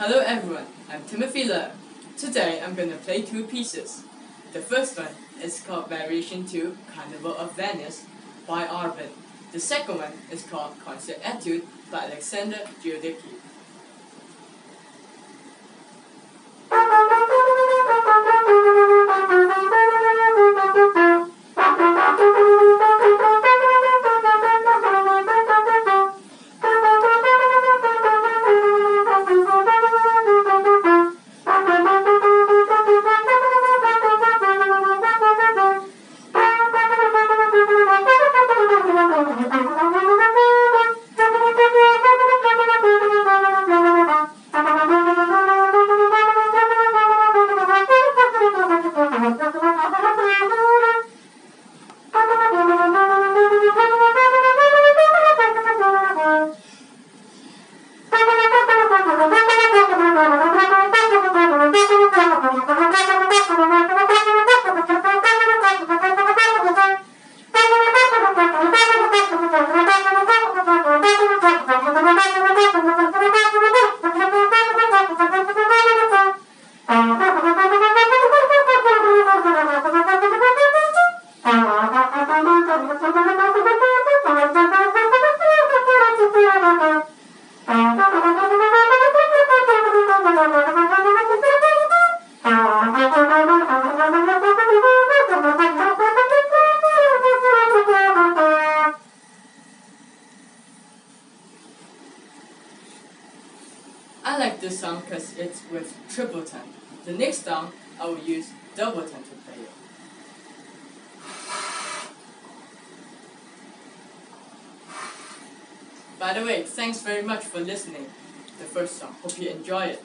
Hello everyone, I'm Timothy Leung. Today I'm gonna play two pieces. The first one is called Variation 2 Carnival of Venice by Arban. The second one is called Concert Etude by Alexander Goedicke. I like this song because it's with triple time. The next song, I will use double time to play it. By the way, thanks very much for listening. The first song. Hope you enjoy it.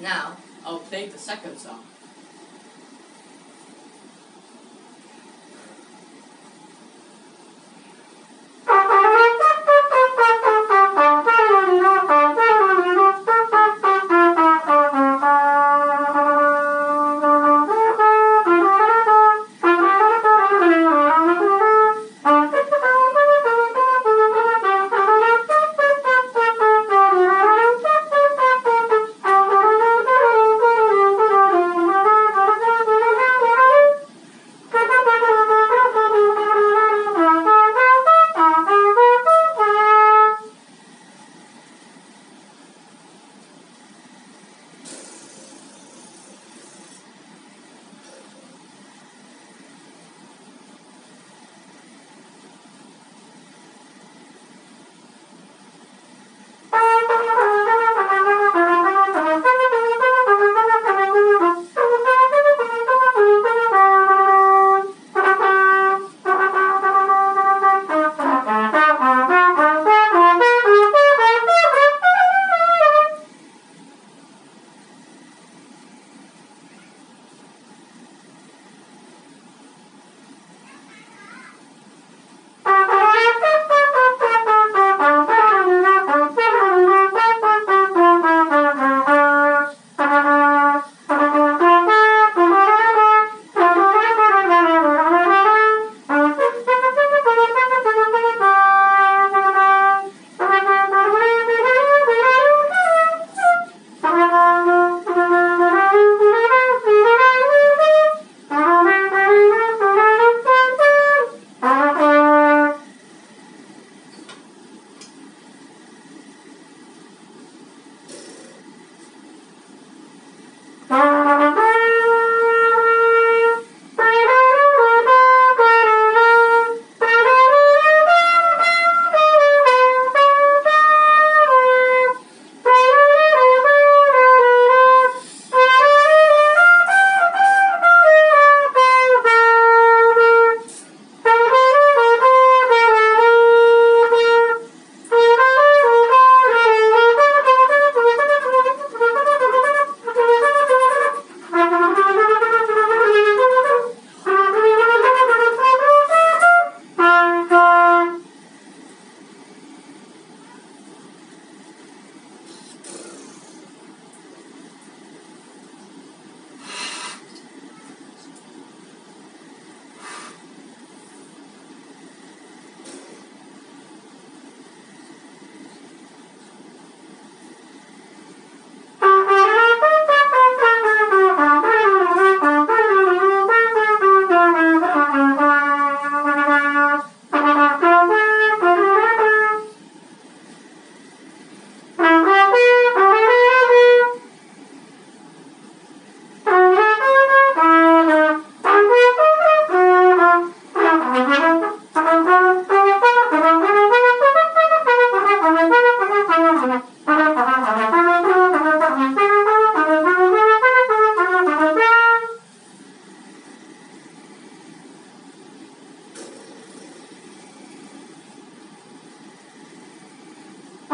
Now, I'll play the second song.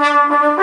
Thank you.